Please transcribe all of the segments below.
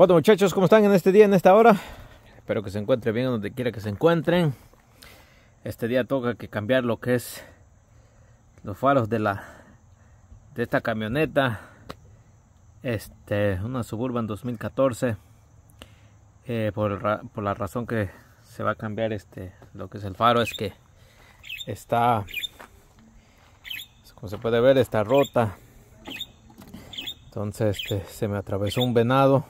Bueno muchachos, ¿cómo están en este día, en esta hora? Espero que se encuentren bien donde quiera que se encuentren. Este día toca que cambiar lo que es los faros de la de esta camioneta. Este, una Suburban 2014. Eh, por, por la razón que se va a cambiar este lo que es el faro es que está como se puede ver está rota entonces este, se me atravesó un venado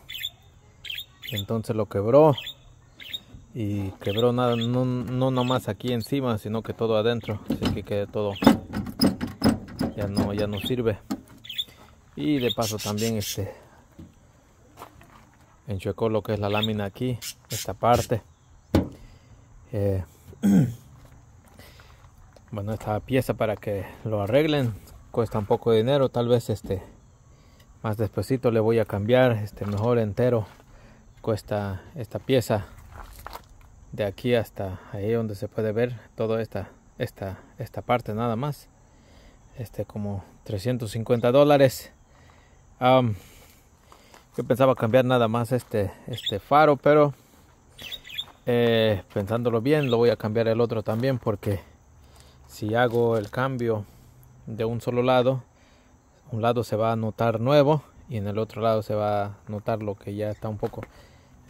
entonces lo quebró. Y quebró nada no, no nomás aquí encima sino que todo adentro. Así que quede todo. Ya no ya no sirve. Y de paso también este enchuecó lo que es la lámina aquí esta parte. Eh, bueno esta pieza para que lo arreglen. Cuesta un poco de dinero tal vez este más despuesito le voy a cambiar este mejor entero cuesta esta pieza de aquí hasta ahí donde se puede ver toda esta esta esta parte nada más. Este como 350 dólares. Yo pensaba cambiar nada más este este faro pero eh, pensándolo bien lo voy a cambiar el otro también porque si hago el cambio de un solo lado un lado se va a notar nuevo y en el otro lado se va a notar lo que ya está un poco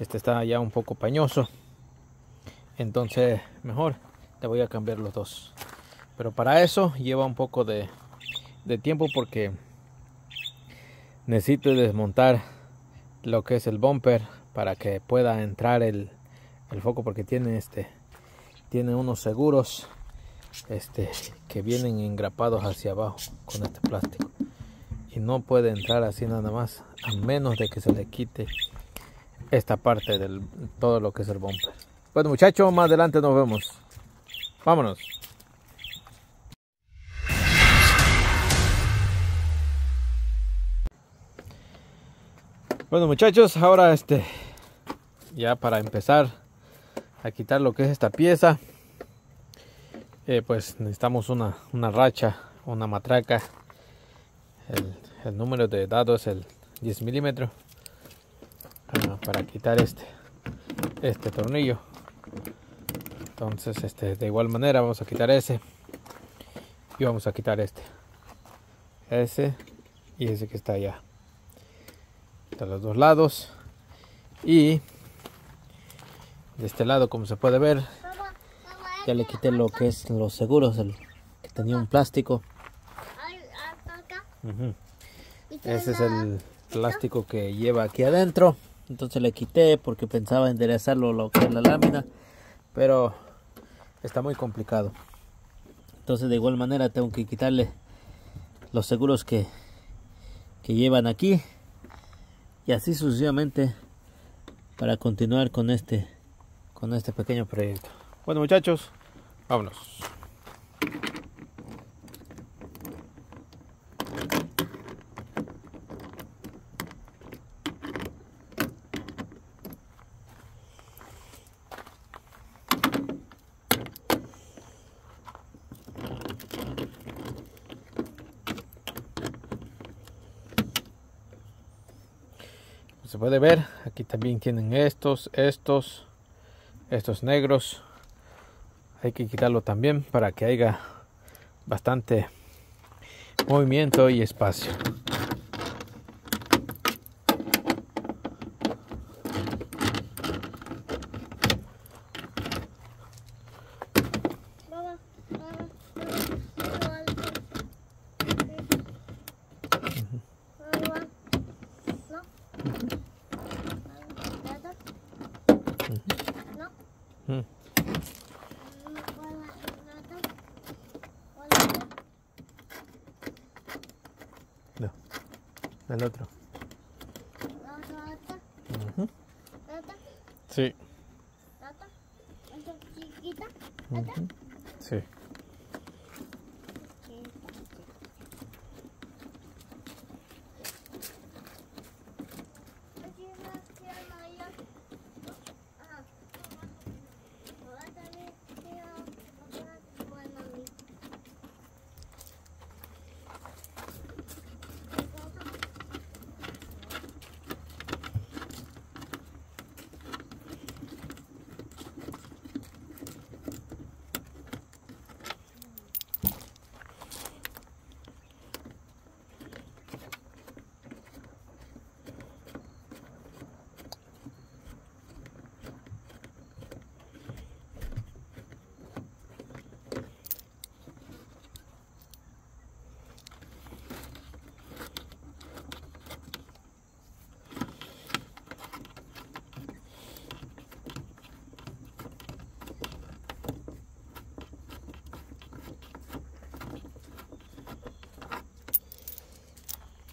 este está ya un poco pañoso. Entonces mejor le voy a cambiar los dos. Pero para eso lleva un poco de, tiempo porque necesito desmontar lo que es el bumper para que pueda entrar el, el foco porque tiene este tiene unos seguros este que vienen engrapados hacia abajo con este plástico. Y no puede entrar así nada más a menos de que se le quite esta parte del todo lo que es el bumper. Bueno muchachos, más adelante nos vemos. Vámonos. Bueno muchachos, ahora este ya para empezar a quitar lo que es esta pieza, eh, pues necesitamos una, una racha, una matraca. El, el número de dado es el 10 milímetros para quitar este este tornillo. Entonces este de igual manera vamos a quitar ese. Y vamos a quitar este. Ese y ese que está allá. De los dos lados. Y de este lado como se puede ver ya le quité lo que es los seguros el que tenía un plástico. Ese es el plástico que lleva aquí adentro entonces le quité porque pensaba enderezarlo lo que es la lámina pero está muy complicado. Entonces de igual manera tengo que quitarle los seguros que, que llevan aquí. Y así sucesivamente para continuar con este con este pequeño proyecto. Bueno muchachos vámonos se puede ver. Aquí también tienen estos estos estos negros. Hay que quitarlo también para que haya bastante movimiento y espacio el otro. Uh -huh. Sí. Uh -huh. Sí.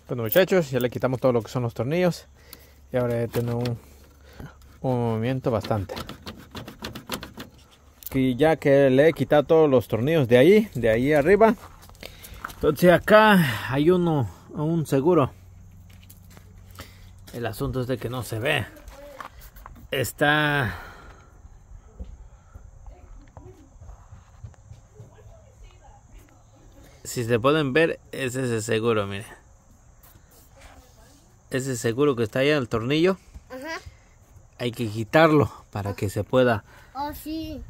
Bueno muchachos, ya le quitamos todo lo que son los tornillos y ahora ya tiene un, un movimiento bastante. Y ya que le he quitado todos los tornillos de ahí, de ahí arriba, entonces acá hay uno, un seguro. El asunto es de que no se ve. Está si se pueden ver, es ese seguro, mire. Ese seguro que está ahí el tornillo. Hay que quitarlo para que se pueda. Oh, sí.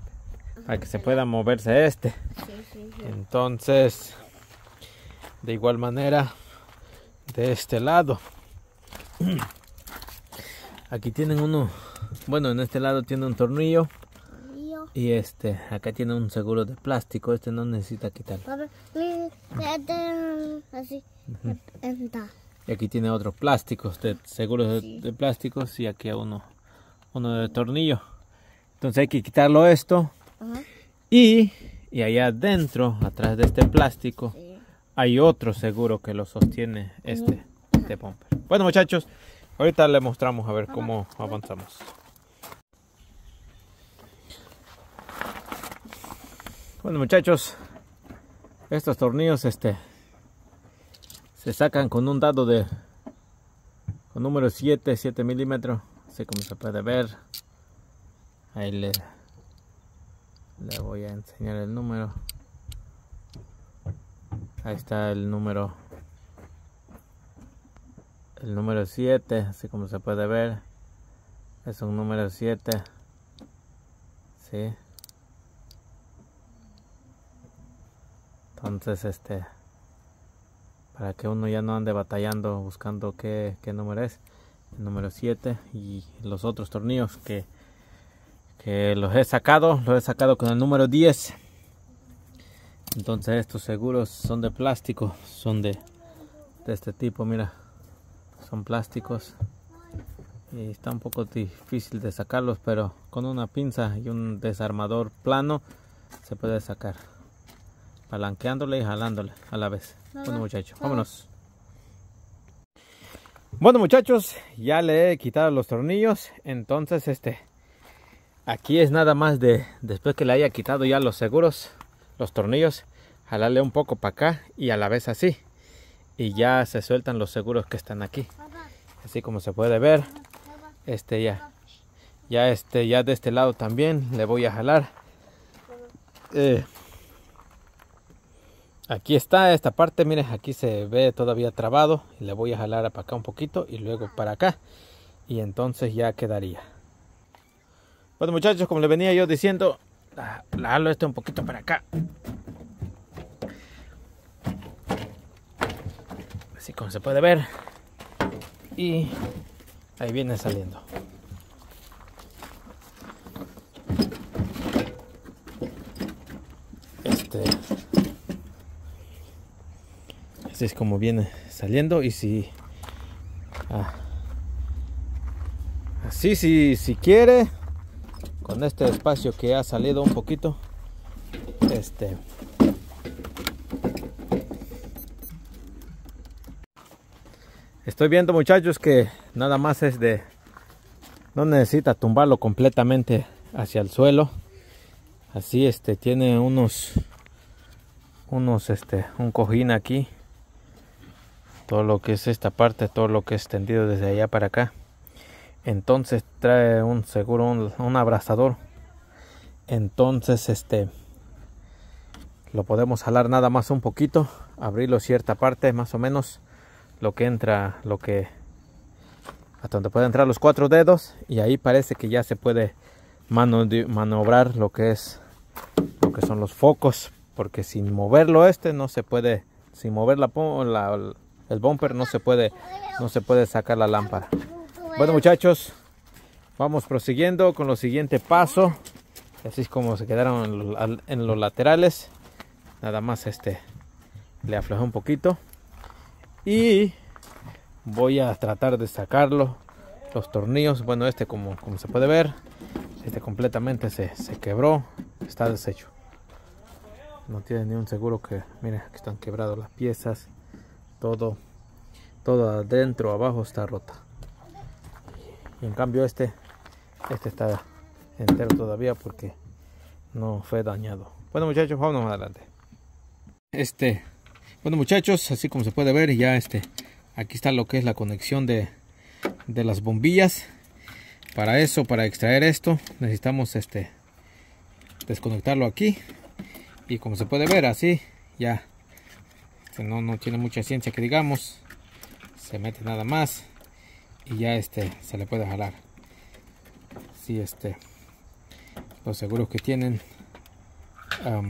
Para que se pueda moverse este. Entonces, de igual manera, de este lado. Aquí tienen uno. Bueno, en este lado tiene un tornillo. Y este, acá tiene un seguro de plástico, este no necesita quitar. Así. Y aquí tiene otro plástico, de seguros de, plásticos y aquí uno, uno de tornillo. Entonces hay que quitarlo esto. Y, y allá adentro, atrás de este plástico, hay otro seguro que lo sostiene este, este bumper. Bueno muchachos, ahorita le mostramos a ver cómo avanzamos. Bueno muchachos, estos tornillos este se sacan con un dado de con número 7, 7 milímetros, así como se puede ver. Ahí le, le voy a enseñar el número. Ahí está el número el número 7, así como se puede ver. Es un número 7. Sí. Entonces, este, para que uno ya no ande batallando buscando qué, número es, el número 7 y los otros tornillos que, los he sacado, los he sacado con el número 10. Entonces estos seguros son de plástico, son de, de este tipo, mira, son plásticos y está un poco difícil de sacarlos, pero con una pinza y un desarmador plano se puede sacar palanqueándole y jalándole a la vez. Bueno muchachos, vámonos. Bueno muchachos, ya le he quitado los tornillos, entonces este, aquí es nada más de, después que le haya quitado ya los seguros, los tornillos, jalarle un poco para acá y a la vez así. Y ya se sueltan los seguros que están aquí. Así como se puede ver, este ya, ya este, ya de este lado también le voy a jalar. Eh, Aquí está esta parte, miren, aquí se ve todavía trabado. Le voy a jalar para acá un poquito y luego para acá. Y entonces ya quedaría. Bueno muchachos, como les venía yo diciendo, la jalo este un poquito para acá. Así como se puede ver. Y ahí viene saliendo. Este Así es como viene saliendo y si ah, así si, si quiere con este espacio que ha salido un poquito este estoy viendo muchachos que nada más es de no necesita tumbarlo completamente hacia el suelo. Así este tiene unos unos este un cojín aquí todo lo que es esta parte, todo lo que es tendido desde allá para acá. Entonces trae un seguro, un, abrazador. Entonces este lo podemos jalar nada más un poquito, abrirlo cierta parte, más o menos lo que entra, lo que hasta donde puede entrar los cuatro dedos y ahí parece que ya se puede manobrar lo que es lo que son los focos, porque sin moverlo este no se puede, sin mover la, la el bumper no se puede no se puede sacar la lámpara. Bueno muchachos vamos prosiguiendo con lo siguiente paso. Así es como se quedaron en los laterales. Nada más este le aflojé un poquito. Y voy a tratar de sacarlo los tornillos. Bueno este como, como se puede ver este completamente se, se quebró está deshecho. No tiene ni un seguro que miren aquí están quebrados las piezas todo todo adentro abajo está rota. Y en cambio este este está entero todavía porque no fue dañado. Bueno muchachos vamos adelante. Este bueno muchachos así como se puede ver ya este aquí está lo que es la conexión de, de las bombillas. Para eso para extraer esto necesitamos este desconectarlo aquí. Y como se puede ver así ya este, no, no tiene mucha ciencia que digamos. Se mete nada más y ya este se le puede jalar. Si este los seguros que tienen ah,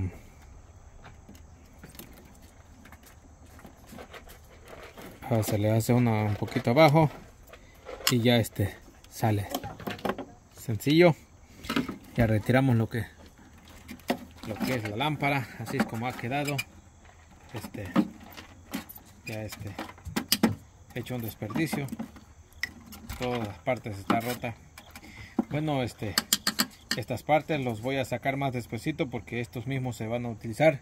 se le hace una un poquito abajo y ya este sale. Sencillo. Ya retiramos lo que lo que es la lámpara. Así es como ha quedado este ya este hecho un desperdicio. Todas las partes está rota bueno este estas partes los voy a sacar más despacito porque estos mismos se van a utilizar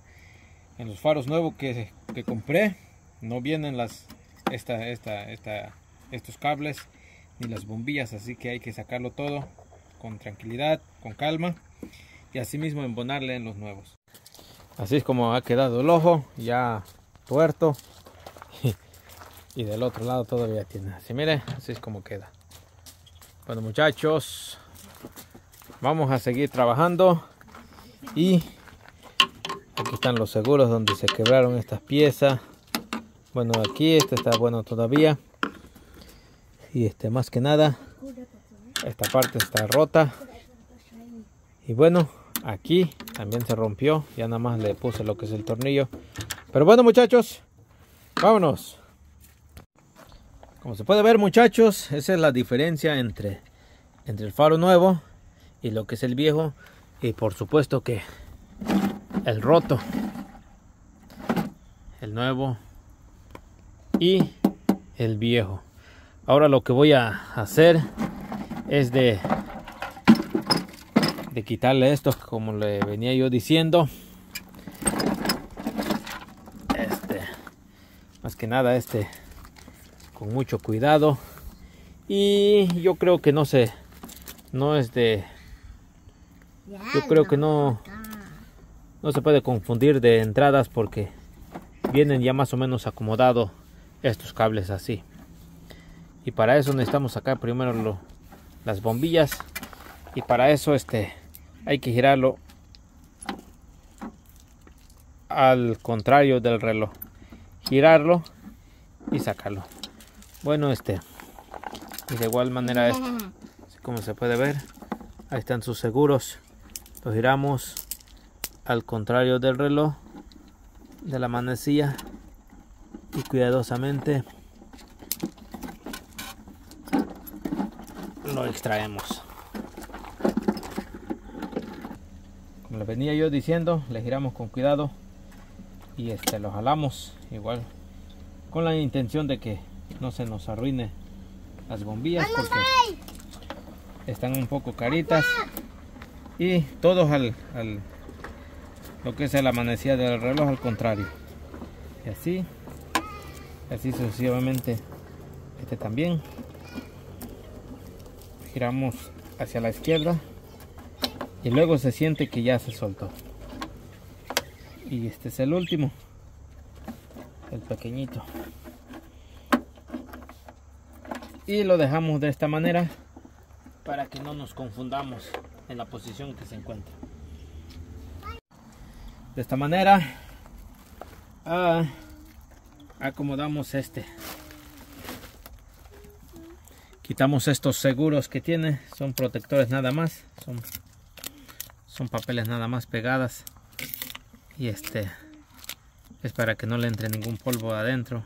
en los faros nuevos que, que compré. No vienen las esta, esta, esta, estos cables ni las bombillas así que hay que sacarlo todo con tranquilidad con calma y así mismo embonarle en los nuevos. Así es como ha quedado el ojo ya tuerto y del otro lado todavía tiene. Así mire así es como queda. Bueno muchachos vamos a seguir trabajando. Y aquí están los seguros donde se quebraron estas piezas. Bueno aquí este está bueno todavía. Y este más que nada esta parte está rota. Y bueno aquí también se rompió. Ya nada más le puse lo que es el tornillo. Pero bueno muchachos vámonos como se puede ver muchachos esa es la diferencia entre entre el faro nuevo y lo que es el viejo y por supuesto que el roto el nuevo y el viejo. Ahora lo que voy a hacer es de de quitarle esto como le venía yo diciendo. Este más que nada este con mucho cuidado. Y yo creo que no se no es de yo creo que no no se puede confundir de entradas porque vienen ya más o menos acomodados estos cables así. Y para eso necesitamos sacar primero las bombillas. Y para eso este hay que girarlo al contrario del reloj. Girarlo y sacarlo bueno este y de igual manera este, como se puede ver. Ahí están sus seguros. Lo giramos al contrario del reloj de la manecilla y cuidadosamente lo extraemos. Como le venía yo diciendo le giramos con cuidado y este lo jalamos igual con la intención de que no se nos arruine las bombillas porque están un poco caritas. Y todos al, lo que es la amanecida del reloj al contrario. Y así así sucesivamente. Este también. Giramos hacia la izquierda. Y luego se siente que ya se soltó. Y este es el último. El pequeñito y lo dejamos de esta manera para que no nos confundamos en la posición que se encuentra. De esta manera ah, acomodamos este. Quitamos estos seguros que tiene. Son protectores nada más. Son son papeles nada más pegadas. Y este es para que no le entre ningún polvo adentro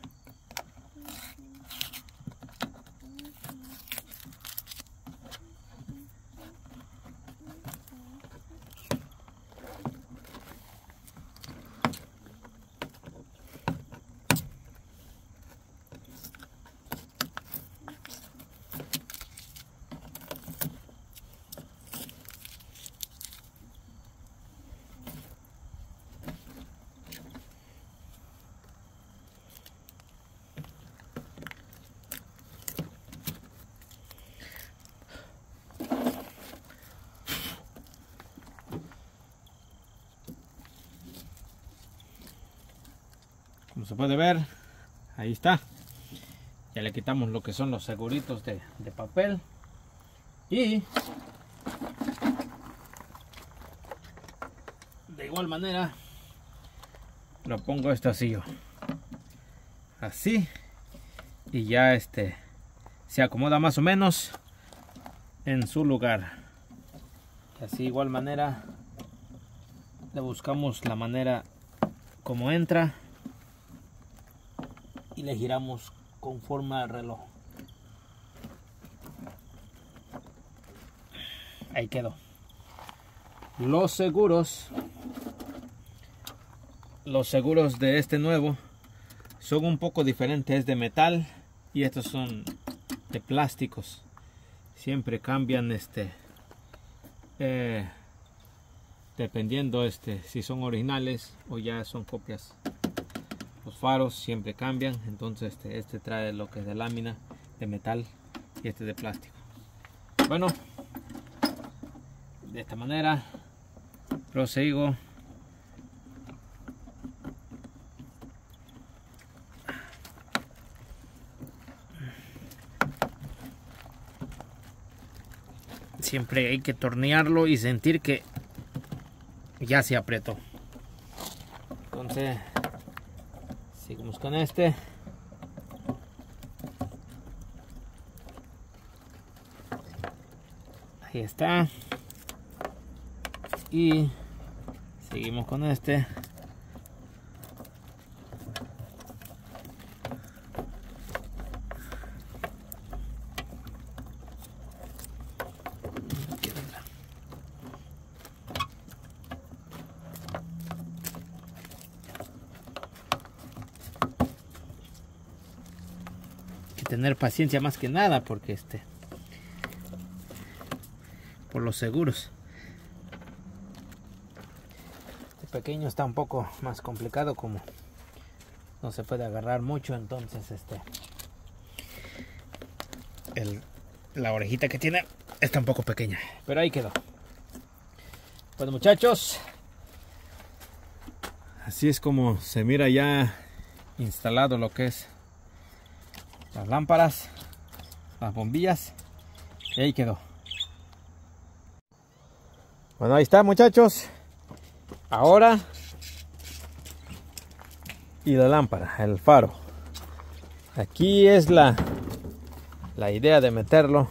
puede ver. Ahí está. Ya le quitamos lo que son los seguritos de, papel. Y de igual manera lo pongo esto así yo así. Y ya este se acomoda más o menos en su lugar. Así igual manera le buscamos la manera como entra y le giramos conforme al reloj. Ahí quedó. Los seguros los seguros de este nuevo son un poco diferentes de metal y estos son de plásticos. Siempre cambian este eh, dependiendo este si son originales o ya son copias los faros siempre cambian entonces este, este trae lo que es de lámina de metal y este de plástico. Bueno de esta manera prosigo. Siempre hay que tornearlo y sentir que ya se apretó. Entonces con este. Ahí está. Y seguimos con este tener paciencia más que nada porque este por los seguros. Este pequeño está un poco más complicado como no se puede agarrar mucho entonces este la orejita que tiene está un poco pequeña. Pero ahí quedó. Bueno muchachos. Así es como se mira ya instalado lo que es las lámparas, las bombillas y ahí quedó. Bueno, ahí está muchachos. Ahora y la lámpara, el faro. Aquí es la, la idea de meterlo.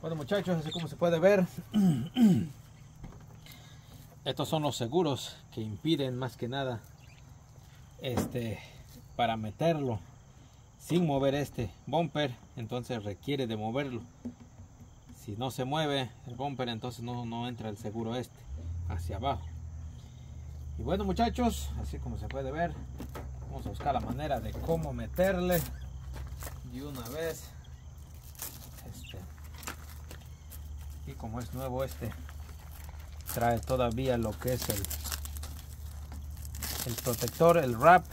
Bueno muchachos, así como se puede ver, estos son los seguros que impiden más que nada este para meterlo sin mover este bumper entonces requiere de moverlo. Si no se mueve el bumper entonces no, no entra el seguro este hacia abajo. Y bueno muchachos así como se puede ver vamos a buscar la manera de cómo meterle. Y una vez este y como es nuevo este trae todavía lo que es el el protector el wrap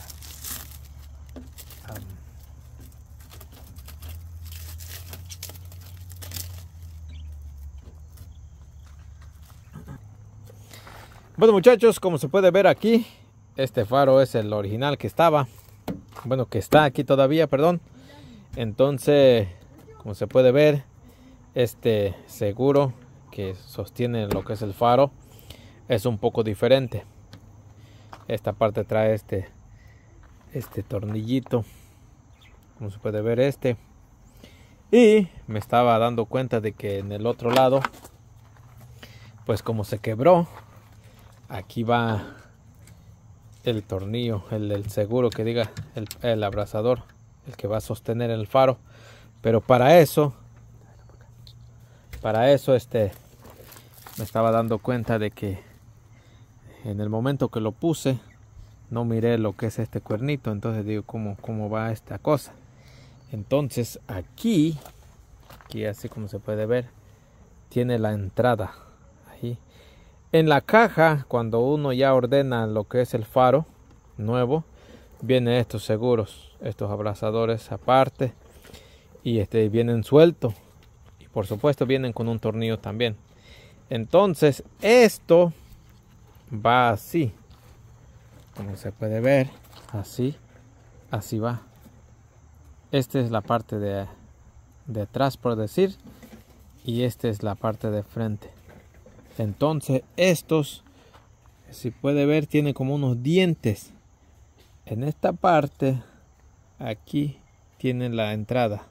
Bueno muchachos, como se puede ver aquí, este faro es el original que estaba. Bueno, que está aquí todavía, perdón. Entonces, como se puede ver, este seguro que sostiene lo que es el faro es un poco diferente. Esta parte trae este, este tornillito, como se puede ver este. Y me estaba dando cuenta de que en el otro lado, pues como se quebró, aquí va el tornillo, el del seguro que diga el, el abrazador, el que va a sostener el faro. Pero para eso, para eso este, me estaba dando cuenta de que en el momento que lo puse, no miré lo que es este cuernito. Entonces digo, ¿cómo, cómo va esta cosa? Entonces aquí, aquí así como se puede ver, tiene la entrada. En la caja, cuando uno ya ordena lo que es el faro nuevo, vienen estos seguros, estos abrazadores aparte y este vienen sueltos y por supuesto vienen con un tornillo también. Entonces, esto va así, como se puede ver. así así va esta es la parte de, de atrás por decir y esta es la parte de frente entonces estos si puede ver tiene como unos dientes. En esta parte aquí tiene la entrada.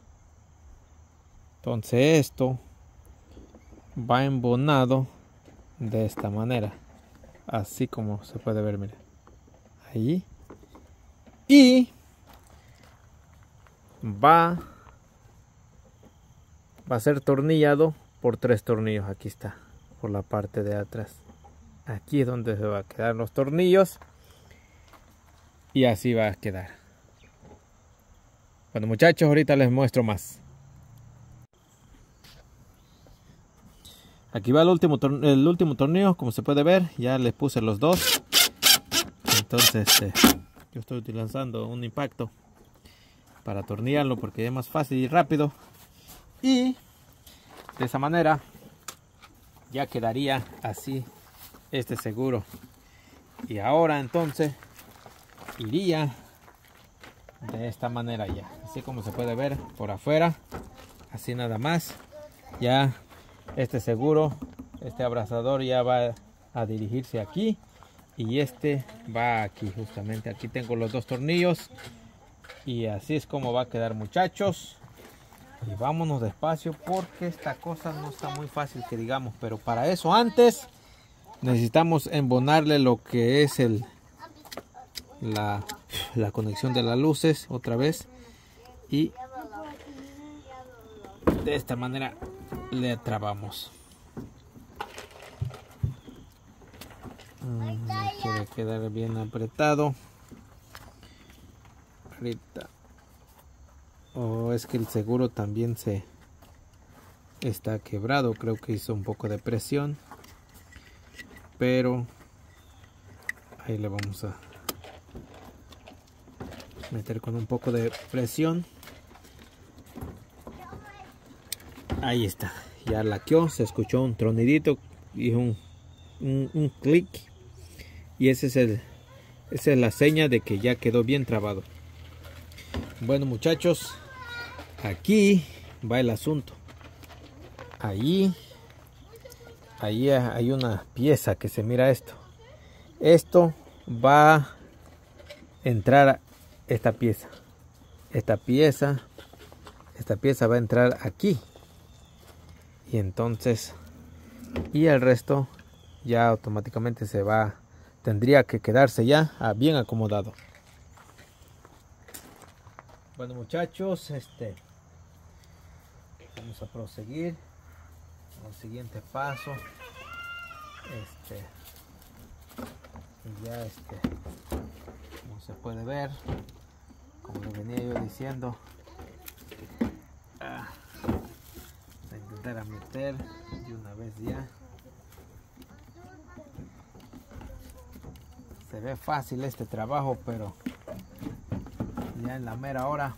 Entonces esto va embonado de esta manera. Así como se puede ver mira. Ahí. Y va va a ser tornillado por tres tornillos. Aquí está por la parte de atrás. Aquí es donde se va a quedar los tornillos. Y así va a quedar. Bueno muchachos ahorita les muestro más. Aquí va el último el último tornillo como se puede ver. Ya les puse los dos. Entonces este, yo estoy utilizando un impacto para atornillarlo porque es más fácil y rápido. Y de esa manera ya quedaría así este seguro. Y ahora entonces iría de esta manera ya. Así como se puede ver por afuera así nada más. Ya este seguro este abrazador ya va a dirigirse aquí y este va aquí justamente. Aquí tengo los dos tornillos y así es como va a quedar muchachos y vámonos despacio porque esta cosa no está muy fácil que digamos pero para eso antes necesitamos embonarle lo que es el la, la conexión de las luces otra vez. Y de esta manera le trabamos. Mm, quiere quedar bien apretado. Ahorita o es que el seguro también se está quebrado creo que hizo un poco de presión. Pero ahí le vamos a meter con un poco de presión. Ahí está ya laqueó se escuchó un tronidito y un, un, clic. Y ese es el esa es la seña de que ya quedó bien trabado. Bueno muchachos aquí va el asunto. Ahí ahí hay una pieza que se mira esto. Esto va a entrar esta pieza. Esta pieza esta pieza va a entrar aquí. Y entonces y el resto ya automáticamente se va tendría que quedarse ya bien acomodado. Bueno muchachos este vamos a proseguir al siguiente paso este y ya este como se puede ver como lo venía yo diciendo ah, a meter de una vez ya. Se ve fácil este trabajo pero ya en la mera hora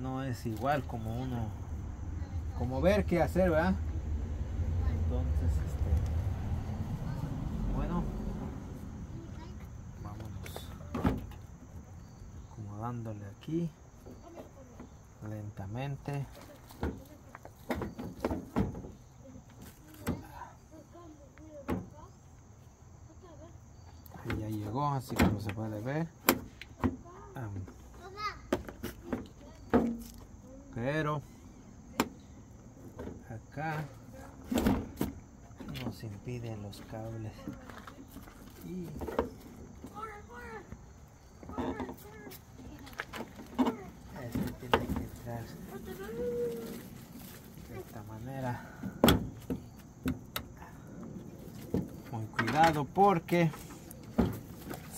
no es igual como uno como ver qué hacer verdad entonces este bueno vámonos acomodándole aquí lentamente. Ya llegó así como se puede ver pero acá nos impiden los cables. Y este tiene que entrar de esta manera. Con cuidado porque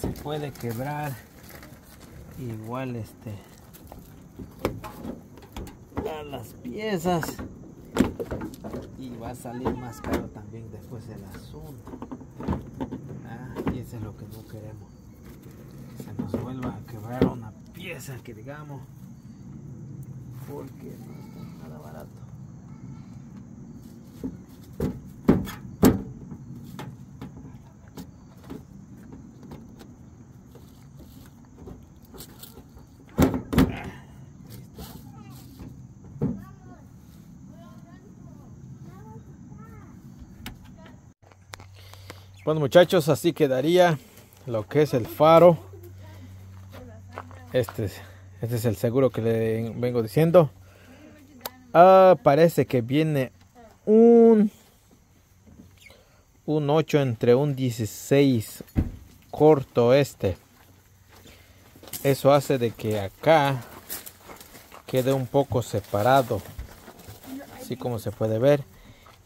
se puede quebrar igual este las piezas. Y va a salir más caro también después el asunto. Ah, y eso es lo que no queremos. Se nos vuelva a quebrar una pieza que digamos. Porque no está nada barato Bueno muchachos, así quedaría lo que es el faro. Este, este es el seguro que le vengo diciendo. Ah, parece que viene un un 8 entre un 16 corto este. Eso hace de que acá quede un poco separado. Así como se puede ver.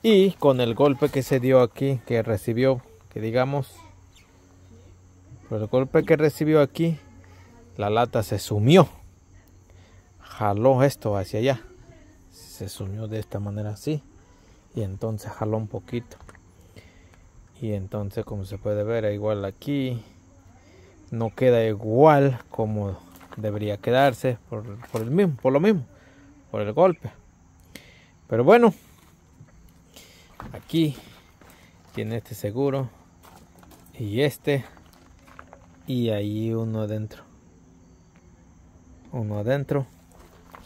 Y con el golpe que se dio aquí, que recibió digamos, por el golpe que recibió aquí, la lata se sumió. Jaló esto hacia allá. Se sumió de esta manera así. Y entonces jaló un poquito. Y entonces como se puede ver, igual aquí no queda igual como debería quedarse por, por el mismo, por lo mismo, por el golpe. Pero bueno, aquí tiene este seguro y este y ahí uno adentro. Uno adentro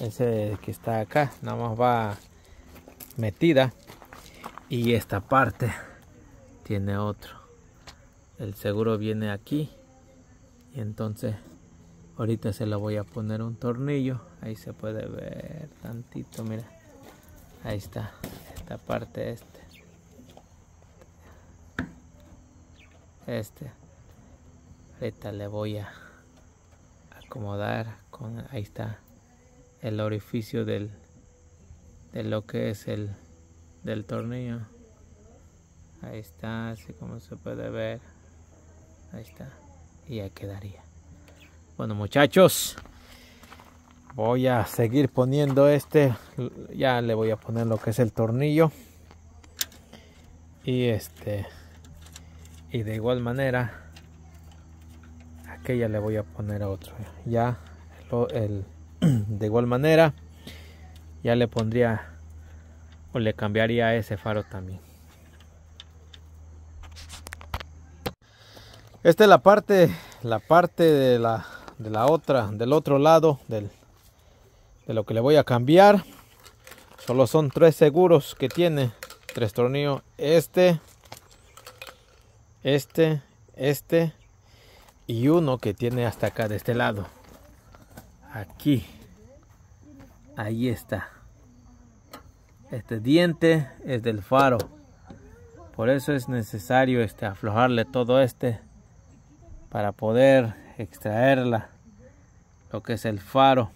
ese que está acá nada más va metida y esta parte tiene otro. El seguro viene aquí y entonces ahorita se le voy a poner un tornillo ahí se puede ver tantito mira. Ahí está esta parte este este ahorita le voy a acomodar con ahí está el orificio del de lo que es el del tornillo. Ahí está así como se puede ver. Ahí está y ahí quedaría. Bueno muchachos voy a seguir poniendo este ya le voy a poner lo que es el tornillo. Y este y de igual manera aquella le voy a poner otro. Ya el, de igual manera ya le pondría o le cambiaría ese faro también. Esta es la parte la parte de la de la otra del otro lado del, de lo que le voy a cambiar. Solo son tres seguros que tiene tres tornillos. Este este, este y uno que tiene hasta acá de este lado. Aquí. Ahí está. Este diente es del faro. Por eso es necesario este aflojarle todo este para poder extraerla lo que es el faro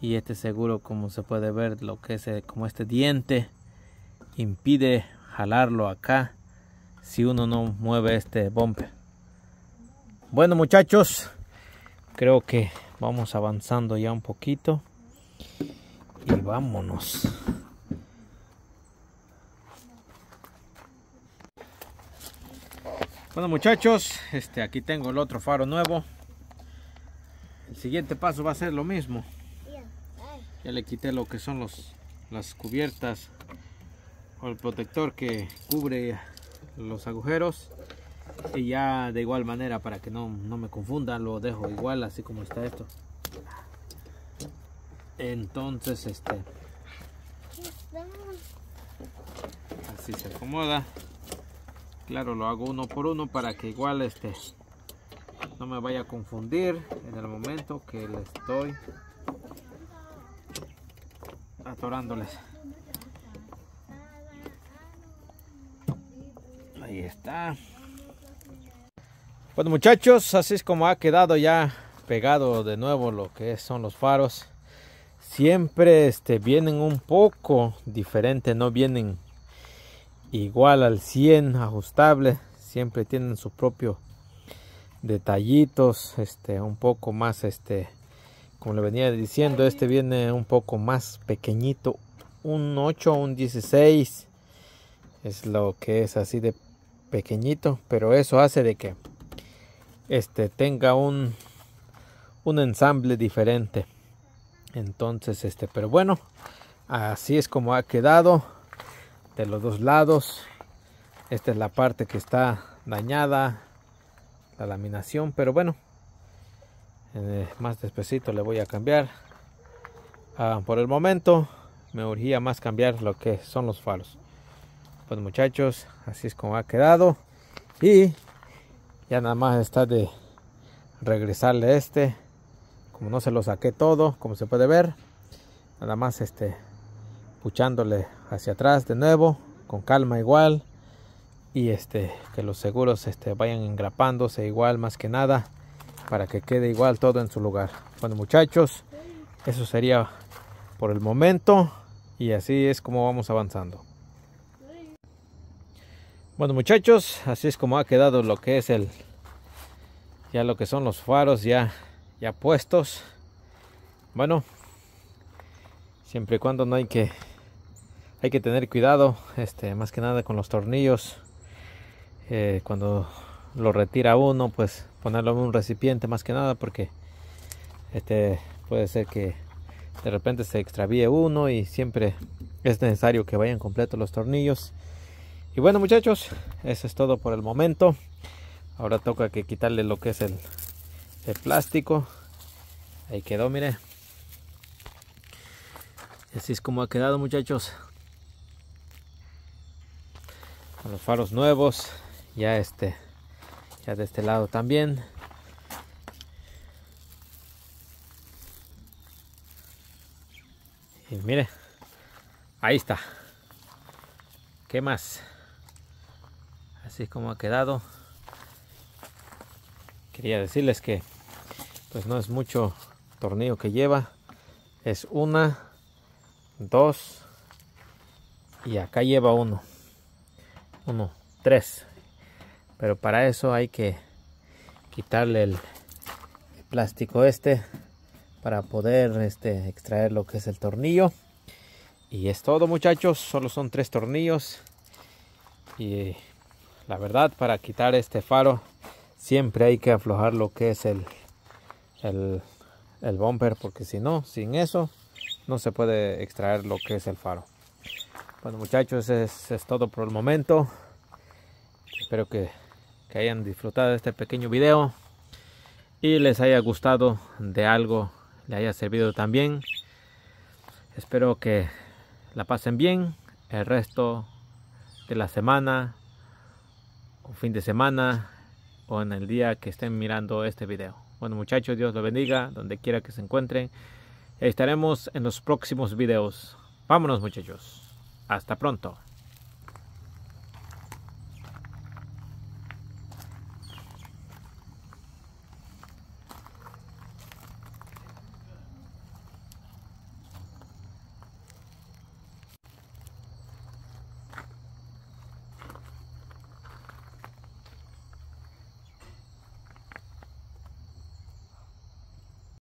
y este seguro como se puede ver lo que es eh, como este diente impide jalarlo acá si uno no mueve este bumper. Bueno muchachos, creo que vamos avanzando ya un poquito y vámonos. Bueno muchachos, este aquí tengo el otro faro nuevo. El siguiente paso va a ser lo mismo. Ya le quité lo que son los las cubiertas o el protector que cubre los agujeros. Y ya de igual manera para que no, no me confundan lo dejo igual así como está esto. Entonces este así se acomoda. Claro lo hago uno por uno para que igual este no me vaya a confundir en el momento que le estoy atorándoles Está. Bueno muchachos, así es como ha quedado ya pegado de nuevo lo que son los faros. Siempre este, vienen un poco diferente, no vienen igual al 100 ajustable. Siempre tienen su propio detallitos, este, un poco más, este, como le venía diciendo, este viene un poco más pequeñito, un 8, un 16, es lo que es así de pequeñito, pero eso hace de que este tenga un un ensamble diferente. Entonces, este, pero bueno, así es como ha quedado de los dos lados. Esta es la parte que está dañada, la laminación, pero bueno, eh, más despacito le voy a cambiar. Ah, por el momento me urgía más cambiar lo que son los faros. Pues muchachos, así es como ha quedado. Y ya nada más está de regresarle este. Como no se lo saqué todo, como se puede ver. Nada más este puchándole hacia atrás de nuevo, con calma igual. Y este que los seguros este vayan engrapándose igual más que nada para que quede igual todo en su lugar. Bueno, muchachos, eso sería por el momento y así es como vamos avanzando. Bueno muchachos, así es como ha quedado lo que es el ya lo que son los faros ya ya puestos. Bueno, siempre y cuando no hay que hay que tener cuidado, este más que nada con los tornillos. Eh, cuando lo retira uno, pues ponerlo en un recipiente más que nada porque este puede ser que de repente se extravíe uno y siempre es necesario que vayan completos los tornillos y bueno muchachos eso es todo por el momento. Ahora toca que quitarle lo que es el, plástico. Ahí quedó mire. Así es como ha quedado muchachos. Con los faros nuevos ya este ya de este lado también. Y mire, ahí está. ¿Qué más? Así como ha quedado. Quería decirles que pues no es mucho tornillo que lleva. Es una, dos y acá lleva uno. Uno, tres. Pero para eso hay que quitarle el plástico este para poder este, extraer lo que es el tornillo. Y es todo muchachos, solo son tres tornillos. Y la verdad para quitar este faro siempre hay que aflojar lo que es el, el, el bumper porque si no, sin eso no se puede extraer lo que es el faro. Bueno muchachos, es, es todo por el momento. Espero que, que hayan disfrutado de este pequeño video y les haya gustado de algo le haya servido también. Espero que la pasen bien el resto de la semana fin de semana o en el día que estén mirando este video. Bueno muchachos, Dios los bendiga donde quiera que se encuentren. Estaremos en los próximos videos. Vámonos muchachos. Hasta pronto.